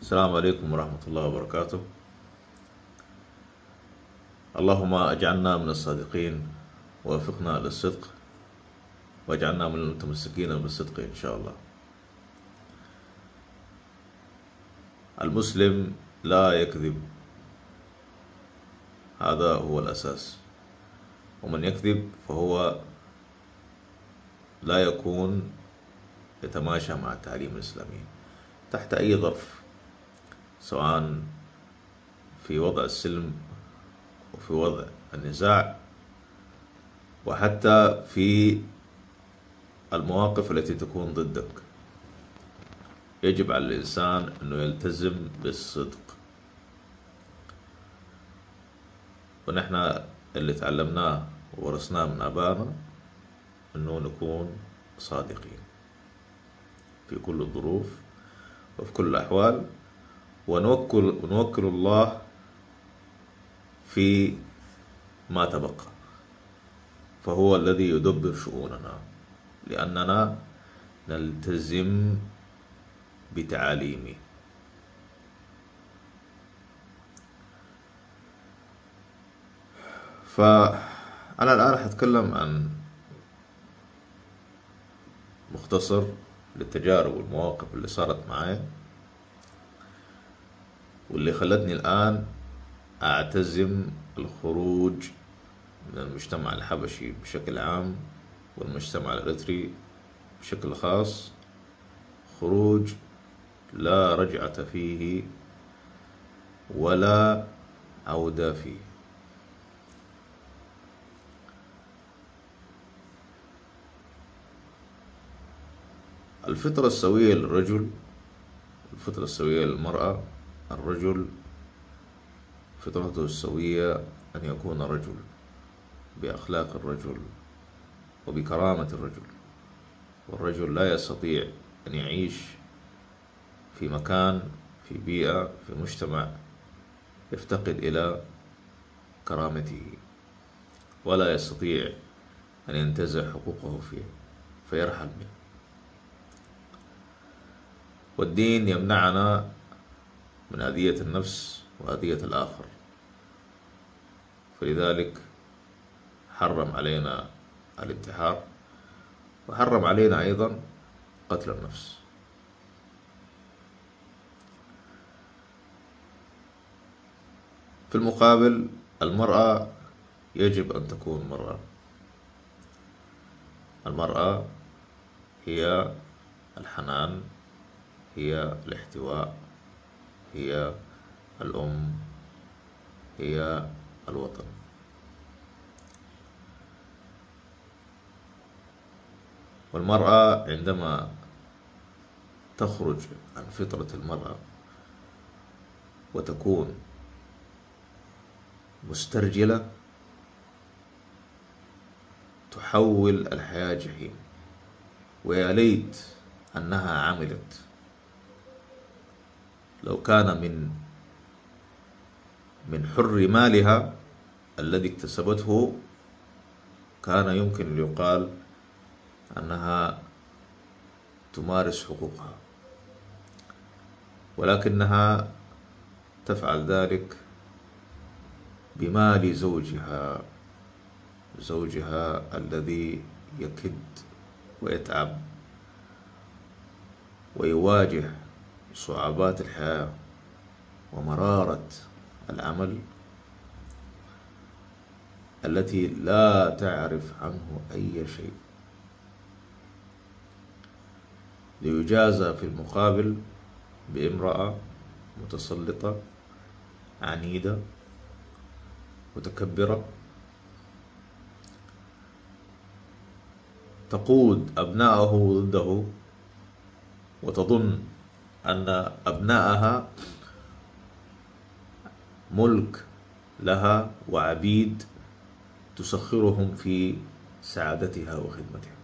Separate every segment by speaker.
Speaker 1: السلام عليكم ورحمة الله وبركاته. اللهم اجعلنا من الصادقين ووفقنا للصدق واجعلنا من المتمسكين بالصدق إن شاء الله. المسلم لا يكذب. هذا هو الأساس. ومن يكذب فهو لا يكون يتماشى مع التعليم الإسلامي. تحت أي ظرف سواء في وضع السلم وفي وضع النزاع وحتى في المواقف التي تكون ضدك. يجب على الإنسان أنه يلتزم بالصدق. ونحن اللي تعلمناه وورثناه من آبائنا أنه نكون صادقين في كل الظروف وفي كل الأحوال. ونوكل, ونوكل الله في ما تبقى. فهو الذي يدبر شؤوننا لأننا نلتزم بتعاليمه. فأنا الآن حتكلم عن مختصر للتجارب والمواقف اللي صارت معي. واللي خلتني الآن أعتزم الخروج من المجتمع الحبشي بشكل عام والمجتمع الإريتري بشكل خاص. خروج لا رجعة فيه ولا عودة فيه. الفطرة السوية للرجل الفطرة السوية للمرأة الرجل فطرته السوية أن يكون رجل بأخلاق الرجل وبكرامة الرجل والرجل لا يستطيع أن يعيش في مكان في بيئة في مجتمع يفتقد إلى كرامته ولا يستطيع أن ينتزع حقوقه فيه فيرحل منه والدين يمنعنا من أذية النفس وأذية الآخر. فلذلك حرم علينا الانتحار وحرم علينا أيضا قتل النفس. في المقابل المرأة يجب أن تكون مرأة. المرأة هي الحنان هي الاحتواء. هي الأم هي الوطن. والمرأة عندما تخرج عن فطرة المرأة وتكون مسترجلة تحول الحياة جحيم. ويا ليت أنها عملت. لو كان من من حر مالها الذي اكتسبته كان يمكن يقال أنها تمارس حقوقها. ولكنها تفعل ذلك بمال زوجها زوجها الذي يكد ويتعب ويواجه صعوبات الحياة ومرارة العمل التي لا تعرف عنه أي شيء. ليجازى في المقابل بامرأة متسلطة عنيدة متكبرة. تقود أبناءه ضده وتظن أن أبناءها ملك لها وعبيد تسخرهم في سعادتها وخدمتها.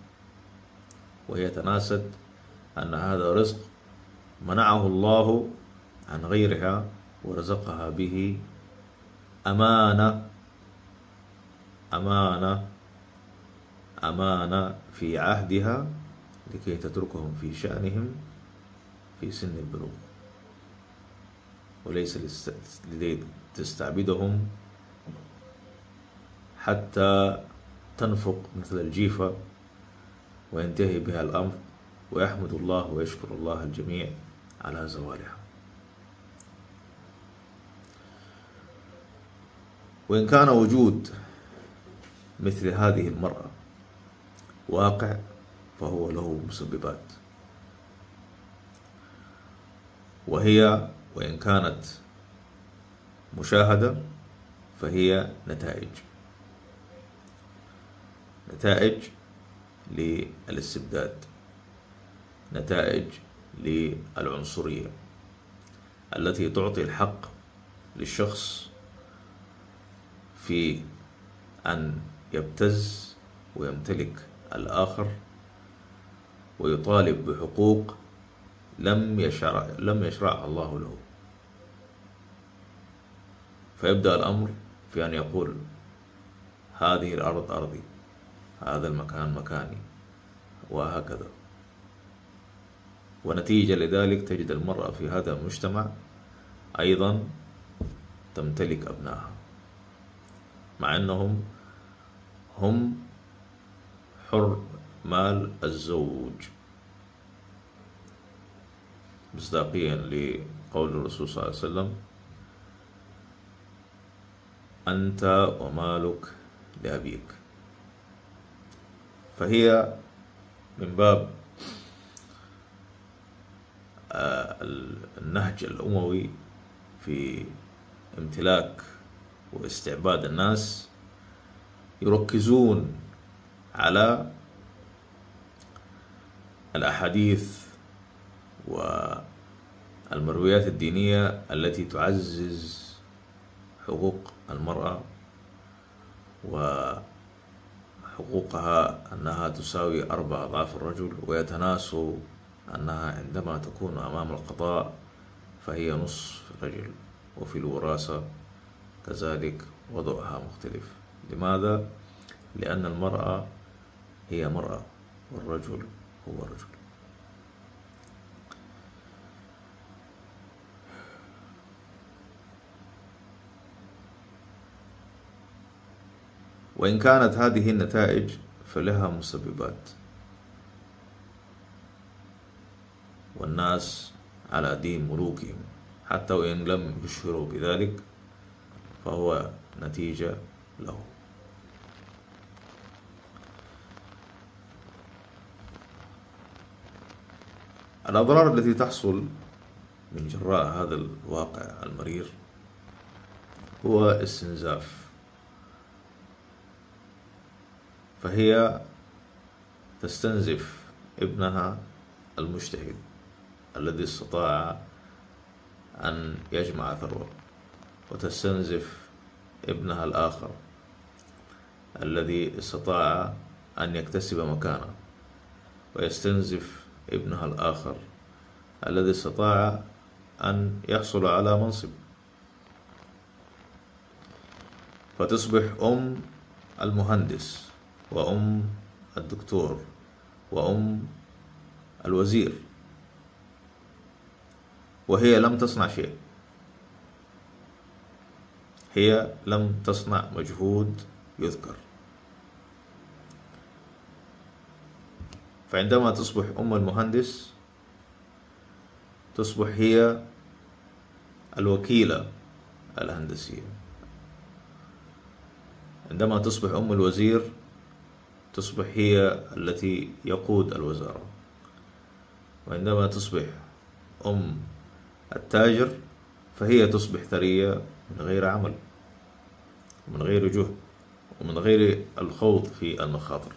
Speaker 1: وهي تناسد أن هذا رزق منعه الله عن غيرها ورزقها به أمانة أمانة أمانة في عهدها لكي تتركهم في شأنهم. في سن البلوغ. وليس لتستعبدهم حتى تنفق مثل الجيفة وينتهي بها الأمر ويحمد الله ويشكر الله الجميع على زوالها. وإن كان وجود مثل هذه المرأة واقع فهو له مسببات. وهي وإن كانت مشاهدة فهي نتائج. نتائج للاستبداد. نتائج للعنصرية التي تعطي الحق للشخص في أن يبتز ويمتلك الآخر ويطالب بحقوق لم يشرع لم يشرعها الله له. فيبدأ الأمر في أن يقول هذه الأرض أرضي هذا المكان مكاني. وهكذا. ونتيجة لذلك تجد المرأة في هذا المجتمع أيضا تمتلك أبنائها مع أنهم هم حر مال الزوج. مصداقيا لقول الرسول صلى الله عليه وسلم أنت ومالك لأبيك. فهي من باب آه، النهج الأموي في امتلاك واستعباد الناس يركزون على الأحاديث والمرويات الدينية التي تعزز حقوق المرأة وحقوقها أنها تساوي أربع أضعاف الرجل ويتناسوا أنها عندما تكون أمام القضاء فهي نصف رجل وفي الوراثة كذلك وضعها مختلف لماذا؟ لأن المرأة هي مرأة والرجل هو رجل وإن كانت هذه النتائج فلها مسببات. والناس على دين ملوكهم. حتى وإن لم يشهروا بذلك فهو نتيجة له. الأضرار التي تحصل من جراء هذا الواقع المرير هو استنزاف فهي تستنزف ابنها المجتهد الذي استطاع أن يجمع ثروة وتستنزف ابنها الآخر الذي استطاع أن يكتسب مكانه ويستنزف ابنها الآخر الذي استطاع أن يحصل على منصب. فتصبح أم المهندس. وأم الدكتور وأم الوزير. وهي لم تصنع شيء. هي لم تصنع مجهود يذكر. فعندما تصبح أم المهندس تصبح هي الوكيلة الهندسية. عندما تصبح أم الوزير تصبح هي التي يقود الوزارة. وعندما تصبح أم التاجر فهي تصبح ثرية من غير عمل ومن غير جهد ومن غير الخوض في المخاطر.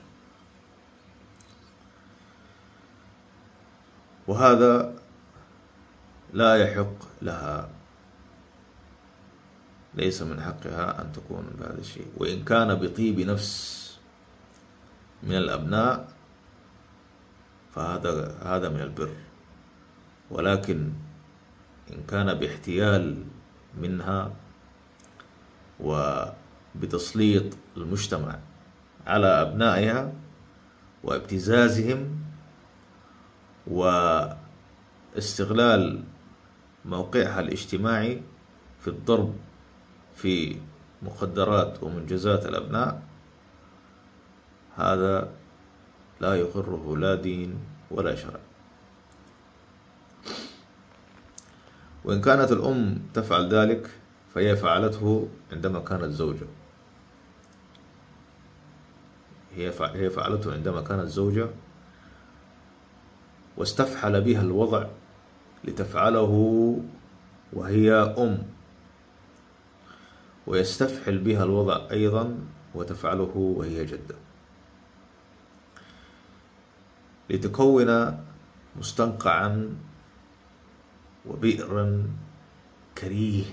Speaker 1: وهذا لا يحق لها ليس من حقها أن تكون بهذا الشيء. وإن كان بطيب نفس من الأبناء فهذا هذا من البر. ولكن إن كان باحتيال منها وبتسليط المجتمع على أبنائها وابتزازهم واستغلال موقعها الاجتماعي في الضرب في مخدرات ومنجزات الأبناء هذا لا يقره لا دين ولا شرع. وإن كانت الأم تفعل ذلك فهي فعلته عندما كانت زوجة. هي فعلته عندما كانت زوجة واستفحل بها الوضع لتفعله وهي أم. ويستفحل بها الوضع أيضا وتفعله وهي جدة. لتكون مستنقعا وبئرا كريه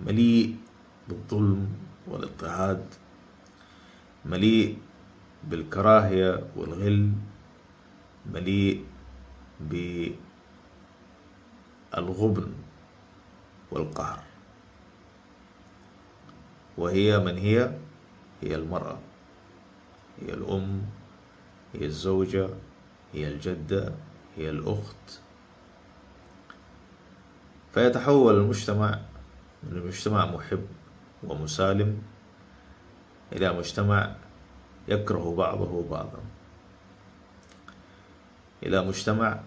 Speaker 1: مليء بالظلم والاضطهاد مليء بالكراهية والغل مليء بالغبن والقهر. وهي من هي؟ هي المرأة هي الأم هي الزوجة هي الجدة هي الأخت. فيتحول المجتمع من مجتمع محب ومسالم إلى مجتمع يكره بعضه بعضا. إلى مجتمع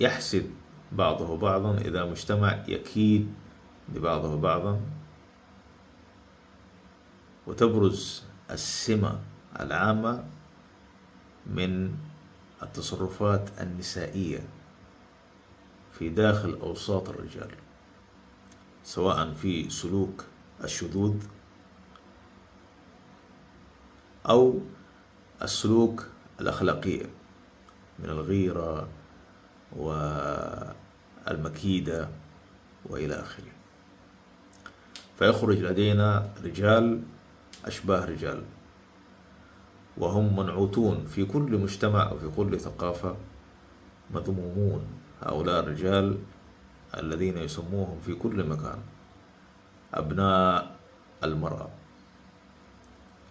Speaker 1: يحسد بعضه بعضا إلى مجتمع يكيد ببعضه بعضا. وتبرز السمة العامة من التصرفات النسائية في داخل أوساط الرجال سواء في سلوك الشذوذ أو السلوك الأخلاقية من الغيرة والمكيدة وإلى آخره. فيخرج لدينا رجال أشباه رجال. وهم منعوتون في كل مجتمع أو في كل ثقافة مذمومون. هؤلاء الرجال الذين يسموهم في كل مكان أبناء المرأة.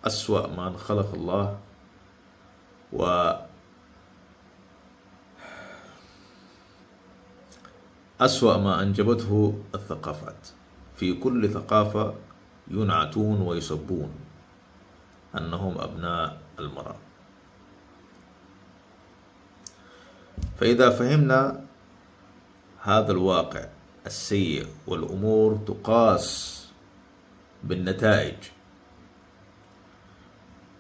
Speaker 1: أسوأ من خلق الله و أسوأ ما أنجبته الثقافات. في كل ثقافة ينعتون ويسبون أنهم أبناء المرأة. فإذا فهمنا هذا الواقع السيء والأمور تقاس بالنتائج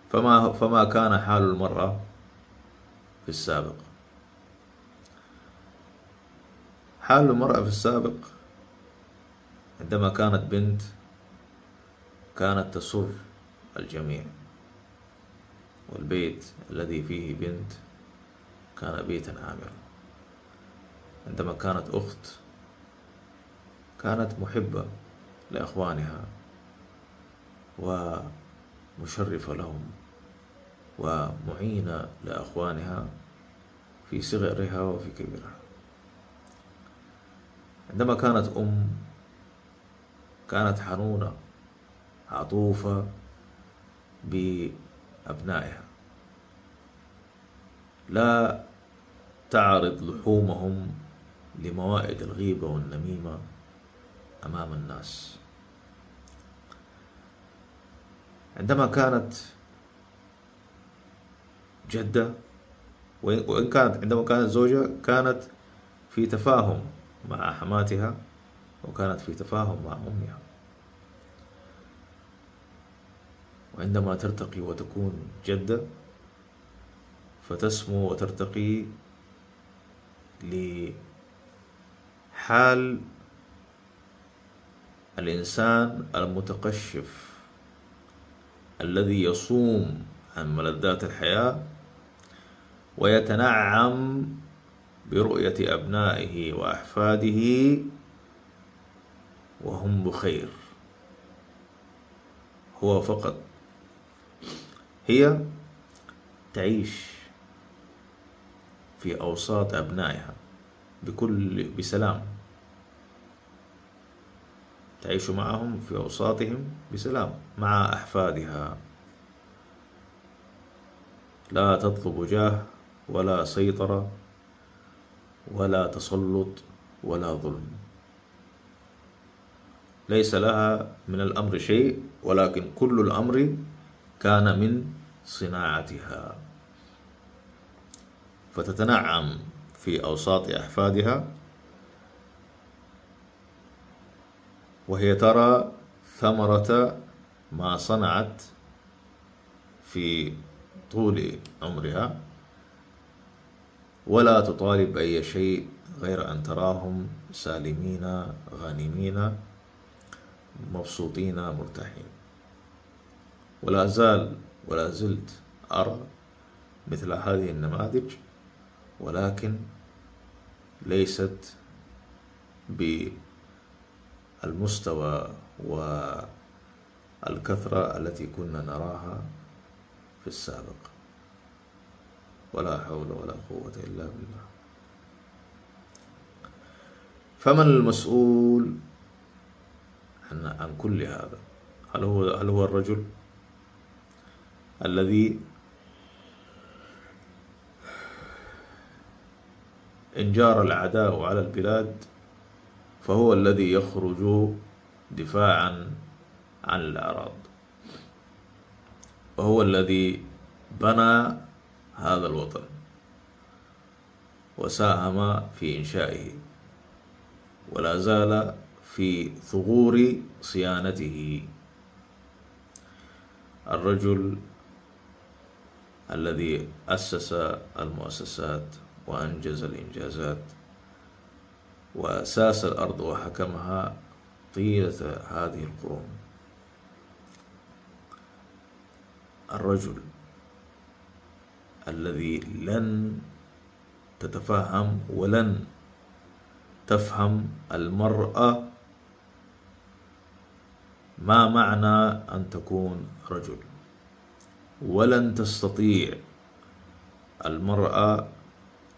Speaker 1: فما فما كان حال المرأة في السابق؟ حال المرأة في السابق عندما كانت بنت كانت تسر الجميع. والبيت الذي فيه بنت كان بيتا عامرا عندما كانت أخت كانت محبة لأخوانها ومشرفة لهم ومعينة لأخوانها في صغرها وفي كبرها. عندما كانت أم كانت حنونة عطوفة بأبنائها لا تعرض لحومهم لموائد الغيبة والنميمة أمام الناس. عندما كانت جدة وإن كانت عندما كانت زوجة كانت في تفاهم مع حماتها وكانت في تفاهم مع أمها. وعندما ترتقي وتكون جدة فتسمو وترتقي لحال الإنسان المتقشف الذي يصوم عن ملذات الحياة ويتنعم برؤية أبنائه وأحفاده وهم بخير. هو فقط هي تعيش في أوساط أبنائها بكل بسلام. تعيش معهم في أوساطهم بسلام مع أحفادها. لا تطلب جاه ولا سيطرة ولا تسلط ولا ظلم. ليس لها من الأمر شيء ولكن كل الأمر كان من صناعتها. فتتنعم في أوساط أحفادها. وهي ترى ثمرة ما صنعت في طول عمرها. ولا تطالب بأي شيء غير أن تراهم سالمين غانمين مبسوطين مرتاحين. ولا زال ولا زلت أرى مثل هذه النماذج ولكن ليست بالمستوى والكثرة التي كنا نراها في السابق. ولا حول ولا قوة إلا بالله. فمن المسؤول عن كل هذا؟ هل هو هل هو الرجل؟ الذي إن جار العداء على البلاد فهو الذي يخرج دفاعا عن الأعراض. وهو الذي بنى هذا الوطن وساهم في إنشائه ولا زال في ثغور صيانته. الرجل الذي أسس المؤسسات وأنجز الإنجازات وأساس الأرض وحكمها طيلة هذه القرون. الرجل الذي لن تتفهم ولن تفهم المرأة ما معنى أن تكون رجل. ولن تستطيع المرأة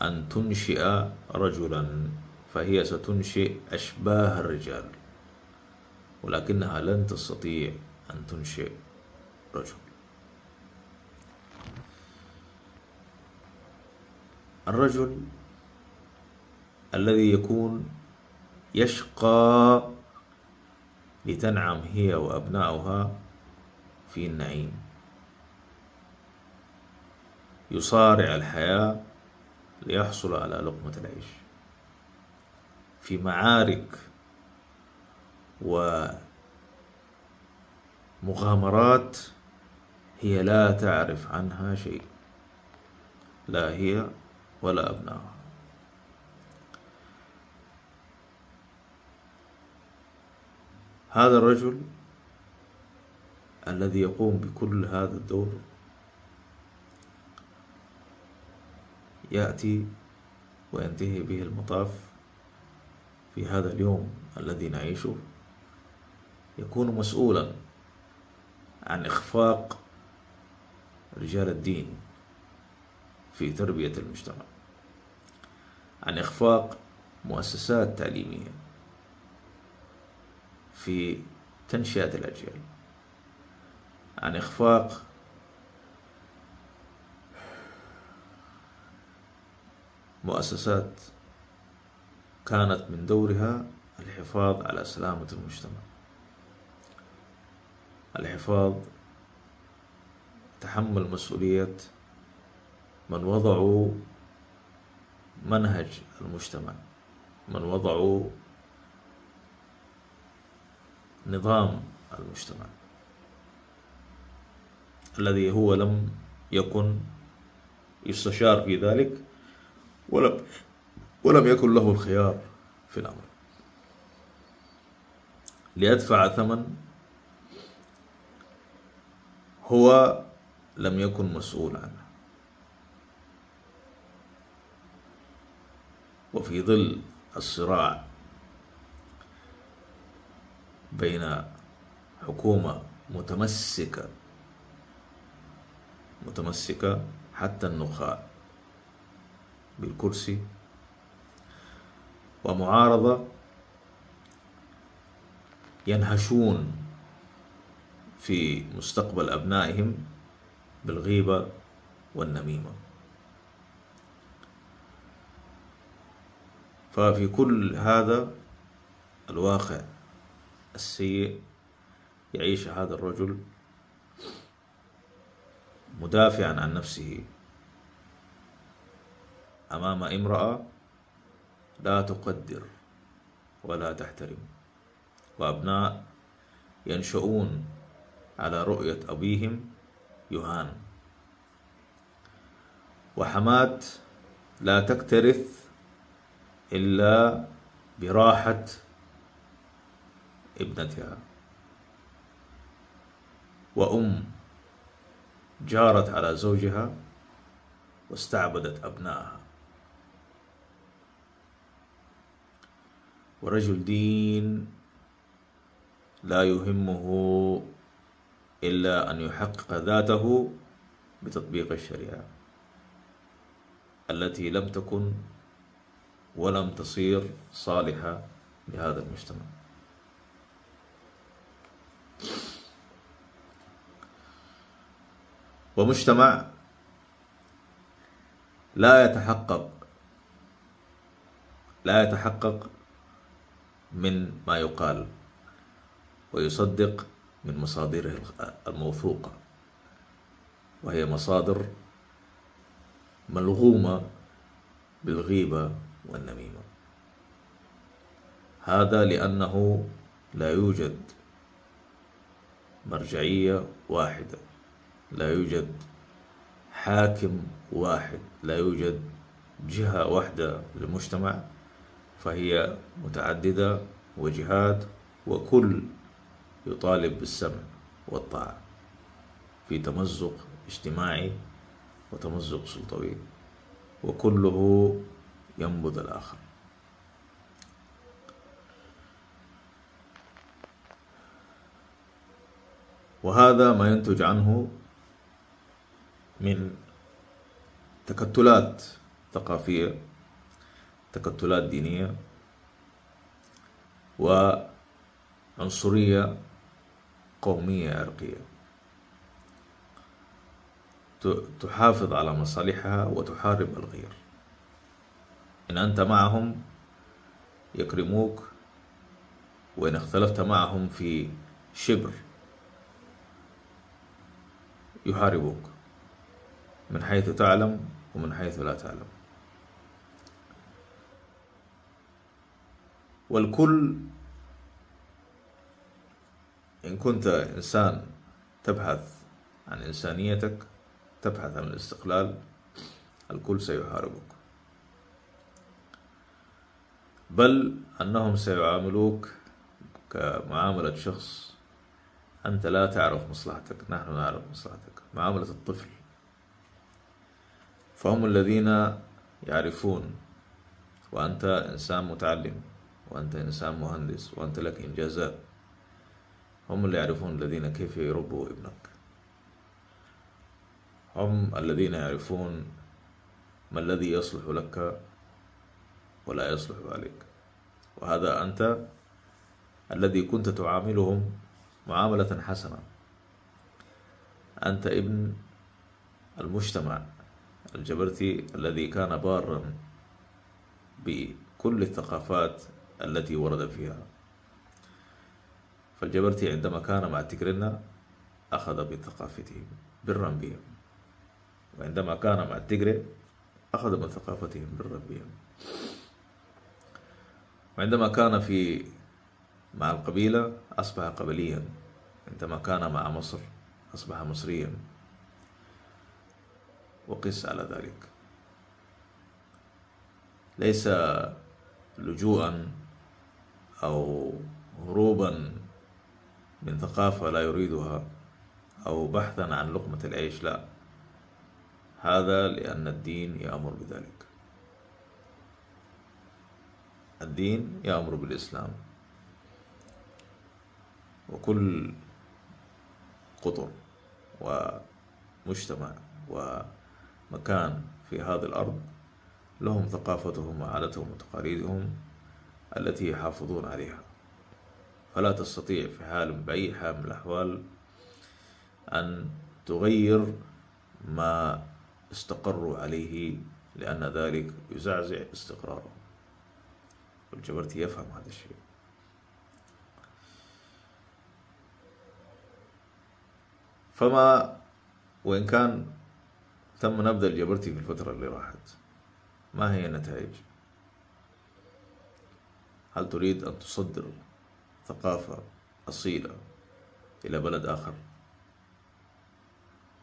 Speaker 1: أن تنشئ رجلا فهي ستنشئ أشباه الرجال ولكنها لن تستطيع أن تنشئ رجل. الرجل الذي يكون يشقى لتنعم هي وأبناؤها في النعيم. يصارع الحياة ليحصل على لقمة العيش. في معارك ومغامرات هي لا تعرف عنها شيء لا هي ولا أبنائها هذا الرجل الذي يقوم بكل هذا الدور يأتي وينتهي به المطاف في هذا اليوم الذي نعيشه. يكون مسؤولا عن إخفاق رجال الدين في تربية المجتمع عن إخفاق مؤسسات تعليمية في تنشئة الأجيال عن إخفاق مؤسسات كانت من دورها الحفاظ على سلامة المجتمع. الحفاظ تحمل مسؤولية من وضعوا منهج المجتمع من وضعوا نظام المجتمع. الذي هو لم يكن يستشار في ذلك. ولم ولم يكن له الخيار في الأمر. ليدفع ثمن هو لم يكن مسؤول عنه وفي ظل الصراع بين حكومة متمسكة متمسكة حتى النخاع. بالكرسي ومعارضة ينهشون في مستقبل أبنائهم بالغيبة والنميمة. ففي كل هذا الواقع السيء يعيش هذا الرجل مدافعا عن نفسه أمام امرأة لا تقدر ولا تحترم. وأبناء ينشؤون على رؤية أبيهم يهان وحماة لا تكترث إلا براحة ابنتها. وأم جارت على زوجها واستعبدت أبنائها ورجل دين لا يهمه إلا أن يحقق ذاته بتطبيق الشريعة التي لم تكن ولم تصير صالحة لهذا المجتمع. ومجتمع لا يتحقق لا يتحقق من ما يقال ويصدق من مصادره الموثوقة وهي مصادر ملغومة بالغيبة والنميمة. هذا لأنه لا يوجد مرجعية واحدة لا يوجد حاكم واحد لا يوجد جهة واحدة للمجتمع. فهي متعددة وجهات وكل يطالب بالسمع والطاعة في تمزق اجتماعي وتمزق سلطوي وكله ينبذ الآخر. وهذا ما ينتج عنه من تكتلات ثقافية تكتلات دينية وعنصرية قومية عرقية. تحافظ على مصالحها وتحارب الغير. إن أنت معهم يكرموك وإن اختلفت معهم في شبر يحاربوك. من حيث تعلم ومن حيث لا تعلم. والكل إن كنت إنسان تبحث عن إنسانيتك تبحث عن الاستقلال الكل سيحاربك. بل أنهم سيعاملوك كمعاملة شخص أنت لا تعرف مصلحتك نحن نعرف مصلحتك معاملة الطفل. فهم الذين يعرفون وأنت إنسان متعلم. وأنت إنسان مهندس وأنت لك إنجازات هم اللي يعرفون الذين كيف يربوا ابنك. هم الذين يعرفون ما الذي يصلح لك ولا يصلح عليك. وهذا أنت الذي كنت تعاملهم معاملة حسنة. أنت ابن المجتمع الجبرتي الذي كان بارا بكل الثقافات التي ورد فيها. فالجبرتي عندما كان مع التكرنة أخذ بثقافتهم برا بهم وعندما كان مع التجري أخذ من ثقافتهم برا بهم وعندما كان في مع القبيلة أصبح قبليا. عندما كان مع مصر أصبح مصريا. وقس على ذلك. ليس لجوءا أو هروبا من ثقافة لا يريدها أو بحثا عن لقمة العيش لا. هذا لأن الدين يأمر بذلك. الدين يأمر بالإسلام. وكل قطر ومجتمع ومكان في هذه الأرض لهم ثقافتهم وعادتهم وتقاليدهم. التي يحافظون عليها. فلا تستطيع في حال بأي حال من الأحوال أن تغير ما استقروا عليه لأن ذلك يزعزع استقرارهم والجبرتي يفهم هذا الشيء. فما وإن كان تم نبذ الجبرتي في الفترة اللي راحت ما هي النتائج؟ هل تريد أن تصدر ثقافة أصيلة إلى بلد آخر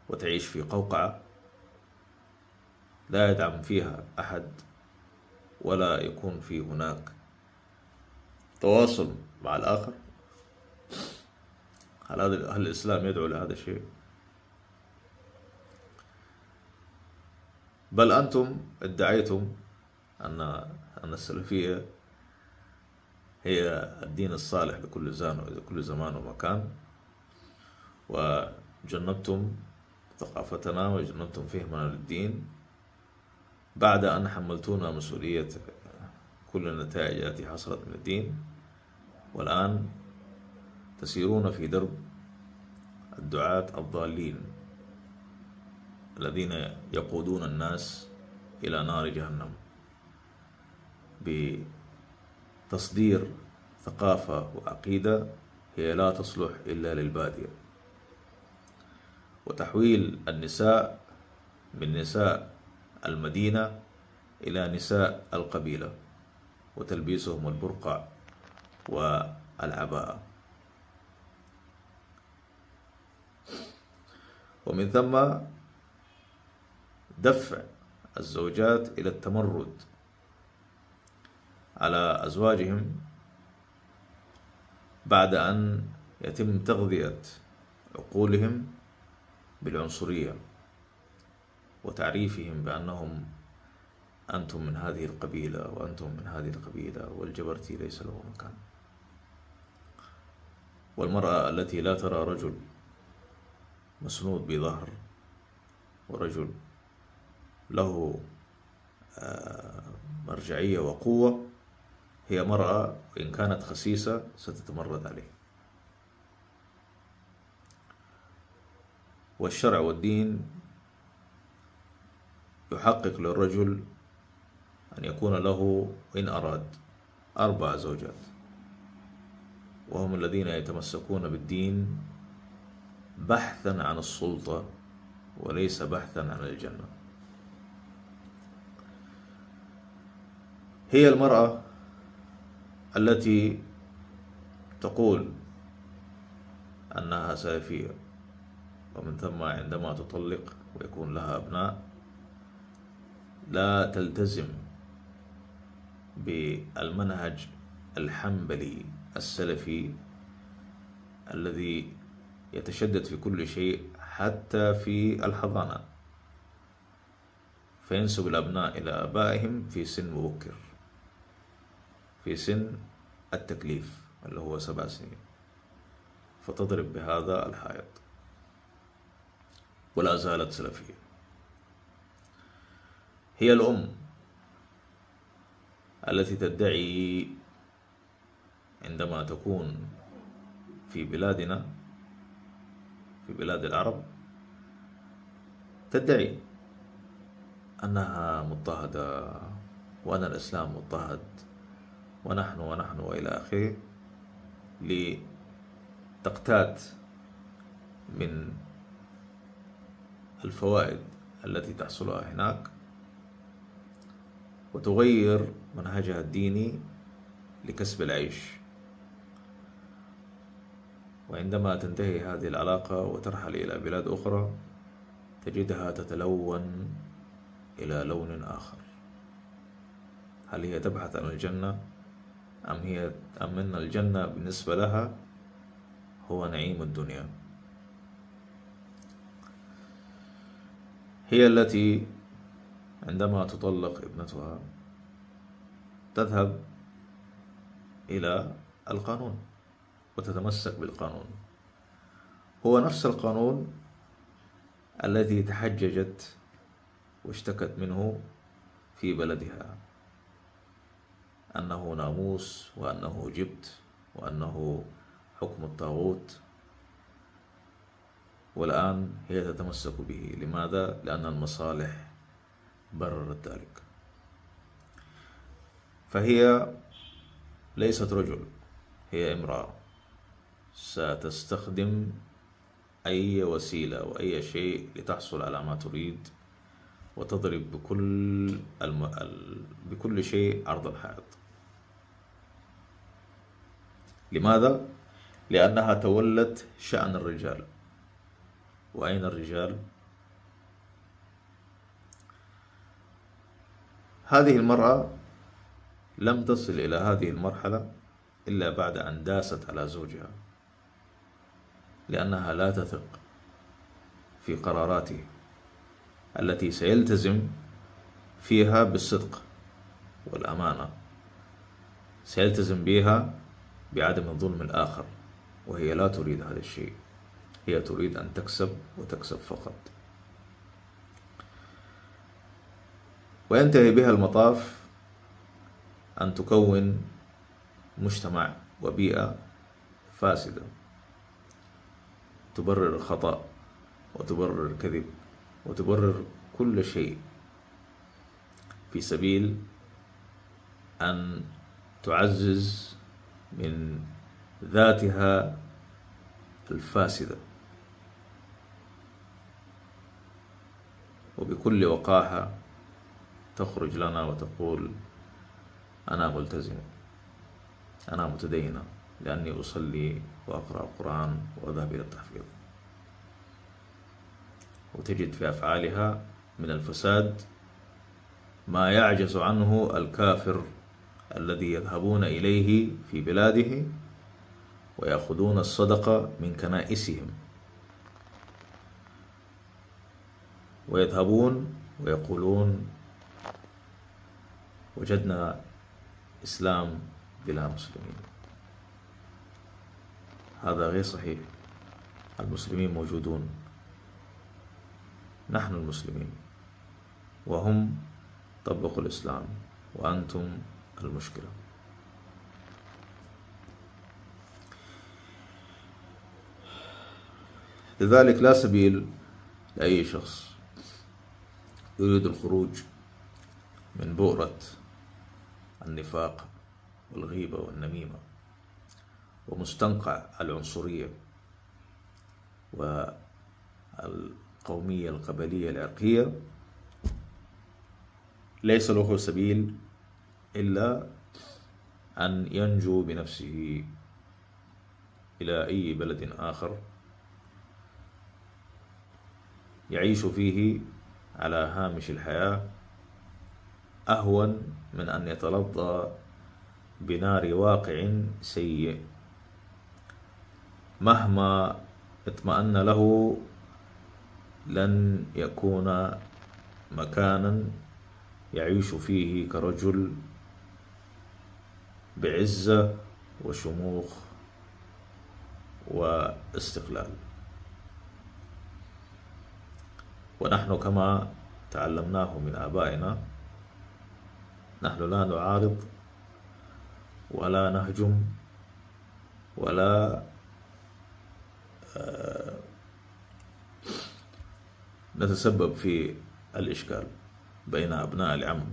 Speaker 1: وتعيش في قوقعة لا يدعم فيها أحد ولا يكون في هناك تواصل مع الآخر هل هذا الإسلام يدعو لهذا الشيء؟ بل أنتم ادعيتم أن أن السلفية هي الدين الصالح لكل زمان لكل زمان ومكان. وجنبتم ثقافتنا وجنبتم فهمنا للدين. بعد أن حملتونا مسؤولية كل النتائج التي حصلت من الدين. والآن تسيرون في درب الدعاة الضالين الذين يقودون الناس إلى نار جهنم. بتصدير ثقافة وعقيدة هي لا تصلح إلا للبادية. وتحويل النساء من نساء المدينة إلى نساء القبيلة وتلبيسهم البرقع والعباءة ومن ثم دفع الزوجات إلى التمرد على أزواجهم بعد أن يتم تغذية عقولهم بالعنصرية وتعريفهم بأنهم أنتم من هذه القبيلة وأنتم من هذه القبيلة والجبرتي ليس له مكان. والمرأة التي لا ترى رجل مسنود بظهر ورجل له آه، مرجعية وقوة هي مرأة إن كانت خسيسة ستتمرد عليه. والشرع والدين يحقق للرجل أن يكون له إن أراد أربع زوجات. وهم الذين يتمسكون بالدين بحثا عن السلطة وليس بحثا عن الجنة. هي المرأة التي تقول أنها سلفية ومن ثم عندما تطلق ويكون لها أبناء لا تلتزم بالمنهج الحنبلي السلفي الذي يتشدد في كل شيء حتى في الحضانة فينسب الأبناء إلى آبائهم في سن مبكر. في سن التكليف اللي هو سبع سنين. فتضرب بهذا الحائط. ولا زالت سلفية. هي الأم التي تدعي عندما تكون في بلادنا في بلاد العرب تدعي أنها مضطهدة وأن الإسلام مضطهد. ونحن ونحن وإلى آخره لتقتات من الفوائد التي تحصلها هناك وتغير منهجها الديني لكسب العيش. وعندما تنتهي هذه العلاقة وترحل إلى بلاد أخرى تجدها تتلون إلى لون آخر. هل هي تبحث عن الجنة؟ أم هي أم أن الجنة بالنسبة لها هو نعيم الدنيا. هي التي عندما تطلق ابنتها تذهب إلى القانون وتتمسك بالقانون. هو نفس القانون الذي تحججت واشتكت منه في بلدها. أنه ناموس وأنه جبت وأنه حكم الطاغوت. والآن هي تتمسك به. لماذا؟ لأن المصالح بررت ذلك. فهي ليست رجل هي امرأة. ستستخدم أي وسيلة وأي شيء لتحصل على ما تريد. وتضرب بكل الم... بكل شيء عرض الحائط لماذا؟ لأنها تولت شأن الرجال وأين الرجال؟ هذه المرأة لم تصل إلى هذه المرحلة إلا بعد أن داست على زوجها لأنها لا تثق في قراراته التي سيلتزم فيها بالصدق والأمانة. سيلتزم بها بعدم الظلم الآخر وهي لا تريد هذا الشيء. هي تريد أن تكسب وتكسب فقط. وينتهي بها المطاف أن تكون مجتمع وبيئة فاسدة. تبرر الخطأ وتبرر الكذب. وتبرر كل شيء في سبيل أن تعزز من ذاتها الفاسدة. وبكل وقاحة تخرج لنا وتقول أنا ملتزمة أنا متدينة لأني أصلي وأقرأ القرآن وأذهب إلى التحفيظ. وتجد في أفعالها من الفساد ما يعجز عنه الكافر الذي يذهبون إليه في بلاده ويأخذون الصدقة من كنائسهم. ويذهبون ويقولون وجدنا إسلام بلا مسلمين. هذا غير صحيح. المسلمين موجودون. نحن المسلمين. وهم طبقوا الإسلام وأنتم المشكلة. لذلك لا سبيل لأي شخص يريد الخروج من بؤرة النفاق والغيبة والنميمة ومستنقع العنصرية والقومية القبلية العرقية. ليس له سبيل إلا أن ينجو بنفسه إلى أي بلد آخر. يعيش فيه على هامش الحياة أهون من أن يتلظى بنار واقع سيء. مهما اطمأن له لن يكون مكانا يعيش فيه كرجل بعزة وشموخ واستقلال. ونحن كما تعلمناه من آبائنا نحن لا نعارض ولا نهجم ولا آه، نتسبب في الإشكال بين أبناء العم.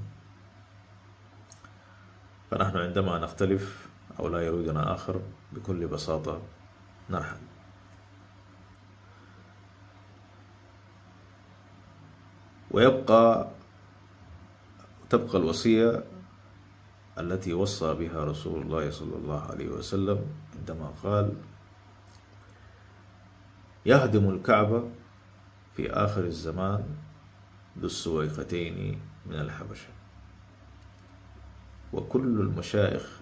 Speaker 1: فنحن عندما نختلف أو لا يريدنا آخر بكل بساطة نرحل. ويبقى تبقى الوصية التي وصى بها رسول الله صلى الله عليه وسلم عندما قال يهدم الكعبة في آخر الزمان ذو السويقتين من الحبشة. وكل المشايخ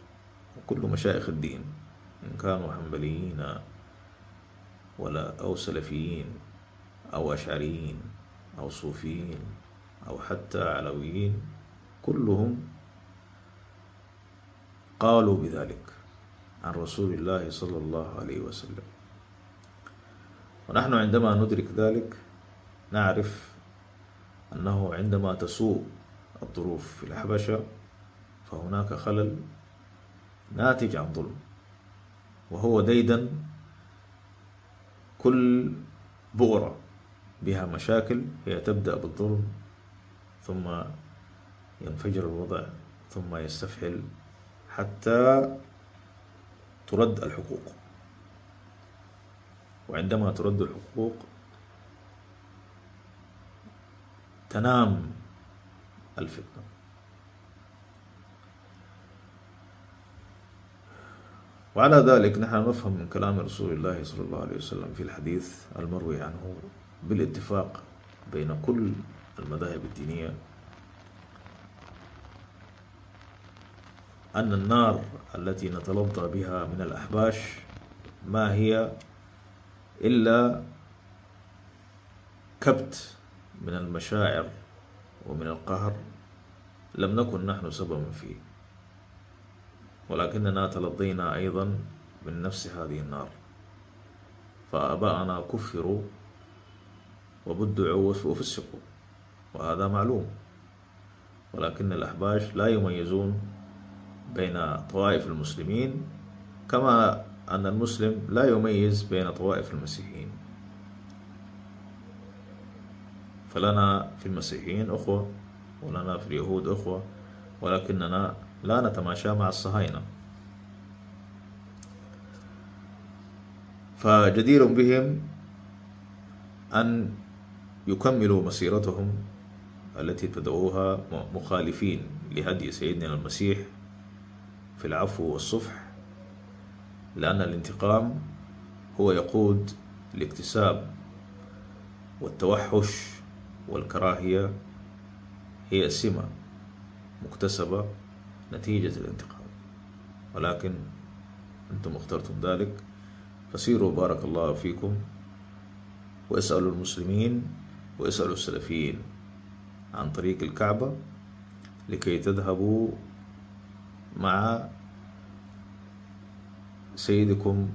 Speaker 1: وكل مشايخ الدين إن كانوا حنبليين ولا أو سلفيين أو أشعريين أو صوفيين أو حتى علويين كلهم قالوا بذلك عن رسول الله صلى الله عليه وسلم. ونحن عندما ندرك ذلك نعرف أنه عندما تسوء الظروف في الحبشة فهناك خلل ناتج عن ظلم وهو ديدا كل بؤرة بها مشاكل هي تبدأ بالظلم ثم ينفجر الوضع ثم يستفحل حتى ترد الحقوق. وعندما ترد الحقوق تنام الفتنة وعلى ذلك نحن نفهم من كلام رسول الله صلى الله عليه وسلم في الحديث المروي عنه بالاتفاق بين كل المذاهب الدينية أن النار التي نتلظى بها من الأحباش ما هي إلا كبت من المشاعر ومن القهر لم نكن نحن سببا فيه. ولكننا تلظينا أيضا من نفس هذه النار. فآباءنا كفروا وبدعوا وفسقوا وهذا معلوم. ولكن الأحباش لا يميزون بين طوائف المسلمين كما أن المسلم لا يميز بين طوائف المسيحيين. فلنا في المسيحيين أخوة ولنا في اليهود أخوة ولكننا لا نتماشى مع الصهاينة. فجدير بهم أن يكملوا مسيرتهم التي ابتدأوها مخالفين لهدي سيدنا المسيح في العفو والصفح لأن الانتقام هو يقود الاكتساب والتوحش والكراهية هي سمة مكتسبة نتيجة الانتقام. ولكن أنتم اخترتم ذلك فسيروا بارك الله فيكم واسألوا المسلمين واسألوا السلفيين عن طريق الكعبة لكي تذهبوا مع سيدكم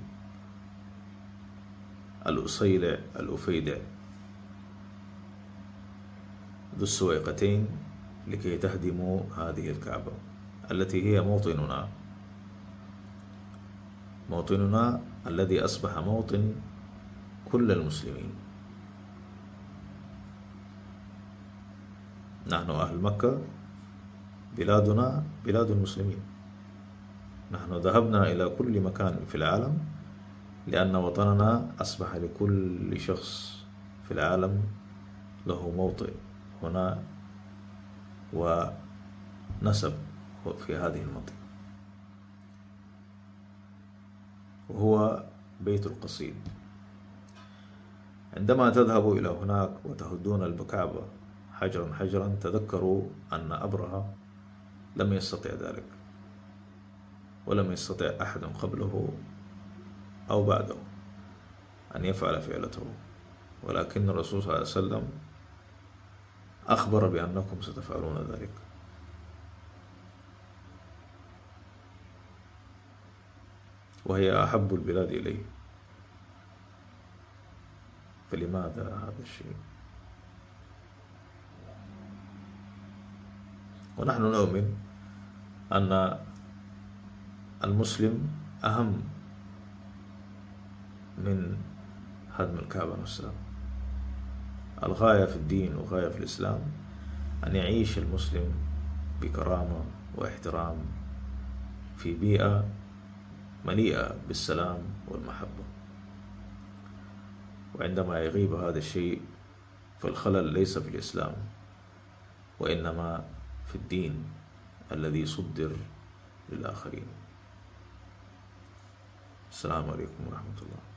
Speaker 1: الأصيلع الأفيدع ذو السويقتين لكي تهدموا هذه الكعبة التي هي موطننا. موطننا الذي أصبح موطن كل المسلمين. نحن أهل مكة بلادنا بلاد المسلمين. نحن ذهبنا إلى كل مكان في العالم لأن وطننا أصبح لكل شخص في العالم له موطئ هنا ونسب في هذه المنطقة. وهو بيت القصيد. عندما تذهبوا إلى هناك وتهدون الكعبة حجرا حجرا تذكروا أن أبرهة لم يستطع ذلك ولم يستطع أحد قبله أو بعده أن يفعل فعلته. ولكن الرسول صلى الله عليه وسلم أخبر بأنكم ستفعلون ذلك. وهي أحب البلاد إليه. فلماذا هذا الشيء؟ ونحن نؤمن أن المسلم أهم من هدم الكعبة نفسها. الغاية في الدين وغاية في الإسلام أن يعيش المسلم بكرامة واحترام في بيئة مليئة بالسلام والمحبة. وعندما يغيب هذا الشيء فالخلل ليس في الإسلام وإنما في الدين الذي صدر للآخرين. السلام عليكم ورحمة الله.